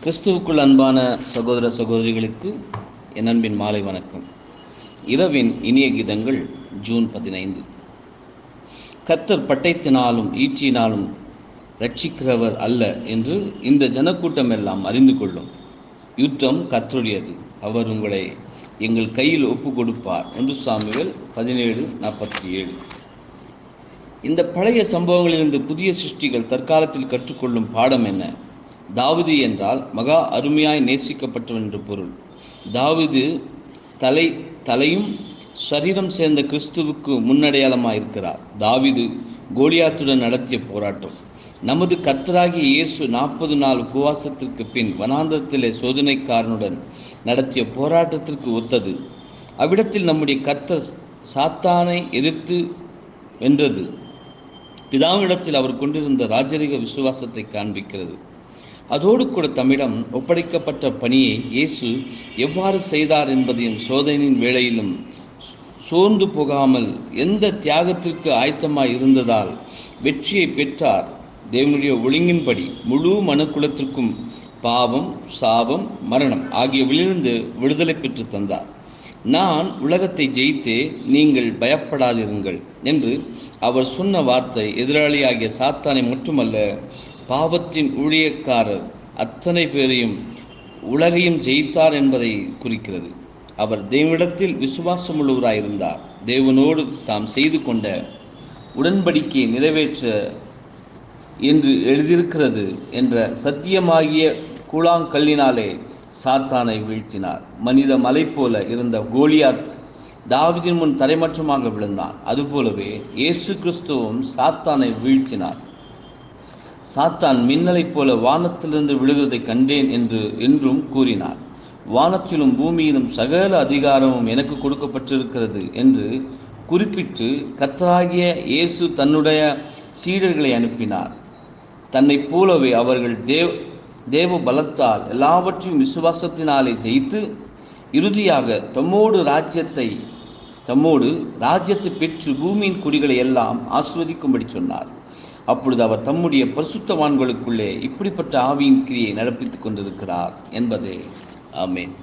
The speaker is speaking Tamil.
கிறிஸ்துவுக்குள் அன்பான சகோதர சகோதரிகளுக்கு என் அன்பின் மாலை வணக்கம். இரவின் இனிய கீதங்கள் ஜூன் பதினைந்து. கத்தர் பட்டயத்தினாலும் ஈட்டியினாலும் ரட்சிக்கிறவர் அல்ல என்று இந்த ஜனக்கூட்டம் எல்லாம் அறிந்து கொள்ளும். யுத்தம் கத்தருடையது அவர் உங்களை எங்கள் கையில் ஒப்பு கொடுப்பார் ஒன்று சாமுவேல் பதினேழு நாற்பத்தி ஏழு இந்த பழைய சம்பவங்களிலிருந்து புதிய சிருஷ்டிகள் தற்காலத்தில் கற்றுக்கொள்ளும் பாடம் என்ன? தாவிது என்றால் மகா அருமையாய் நேசிக்கப்பட்டவன் என்று பொருள். தாவிது தலை தலையும் சரீரம் சேர்ந்த கிறிஸ்துவுக்கு முன்னடையாளமாக இருக்கிறார் தாவிது கோலியாத்துடன் நடத்திய போராட்டம். நமது கத்தராகிய இயேசு நாற்பது நாள் உபவாசத்திற்கு பின் வனாந்தரத்திலே சோதனைக்காரனுடன் நடத்திய போராட்டத்திற்கு ஒத்தது. அவ்விடத்தில் நம்முடைய கத்தர் சாத்தானை எதிர்த்து வென்றது. பிதாவிடத்தில் அவர் கொண்டிருந்த ராஜரிக விசுவாசத்தை காண்பிக்கிறது. அதோடு கூட தம்மிடம் ஒப்படைக்கப்பட்ட பணியை இயேசு எவ்வாறு செய்தார் என்பதையும் சோதனையின் வேளையிலும் சோர்ந்து போகாமல் எந்த தியாகத்திற்கு ஆயத்தமாய் இருந்ததால் வெற்றியை பெற்றார். தேவனுடைய ஒழுங்கின்படி முழு மனுக்குலத்திற்கும் பாவம் சாபம் மரணம் ஆகியவிலிருந்து விடுதலை பெற்று தந்தார். நான் உலகத்தை ஜெயித்தே நீங்கள் பயப்படாதிருங்கள் என்று அவர் சொன்ன வார்த்தை எதிராளியாகிய சாத்தானை மட்டுமல்ல பாவத்தின் ஊழியக்காரர் அத்தனை பேரையும் உலகையும் ஜெயித்தார் என்பதை குறிக்கிறது. அவர் தேவனிடத்தில் விசுவாசமுள்ளவராயிருந்தார். தேவனோடு தாம் செய்து கொண்ட உடன்படிக்கையை நிறைவேற்ற என்று எழுதியிருக்கிறது என்ற சத்தியமாகிய கூழாங்கல்லினாலே சாத்தானை வீழ்த்தினார். மனித மலை போல இருந்த கோலியாத் தாவிதின் முன் தரைமற்றமாக விழுந்தான். அதுபோலவே இயேசு கிறிஸ்துவும் சாத்தானை வீழ்த்தினார். சாத்தான் மின்னலைப் போல வானத்திலிருந்து விழுகிறதை கண்டேன் என்று என்றும் கூறினார். வானத்திலும் பூமியிலும் சகல அதிகாரமும் எனக்கு கொடுக்கப்பட்டிருக்கிறது என்று குறிப்பிட்டு கத்தராகிய இயேசு தன்னுடைய சீடர்களை அனுப்பினார். தன்னைப் போலவே அவர்கள் தேவ் தேவ பலத்தால் எல்லாவற்றையும் விசுவாசத்தினாலே ஜெயித்து இறுதியாக தம்மோடு ராஜ்யத்தை தம்மோடு ராஜ்யத்தை பெற்று பூமியின் குடிகளை எல்லாம் ஆஸ்வதிக்கும்படி சொன்னார். அப்பொழுது அவர் தம்முடைய பரிசுத்தவான்களுக்குள்ளே இப்படிப்பட்ட ஆவியின் கிரியை நடப்பித்துக் கொண்டிருக்கிறார் என்பதே. ஆமேன்.